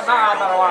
ったなだろう